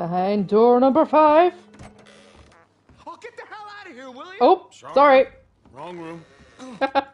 Behind door number five. Oh, get the hell out of here, will you? Oh, sorry. sorry. Wrong room.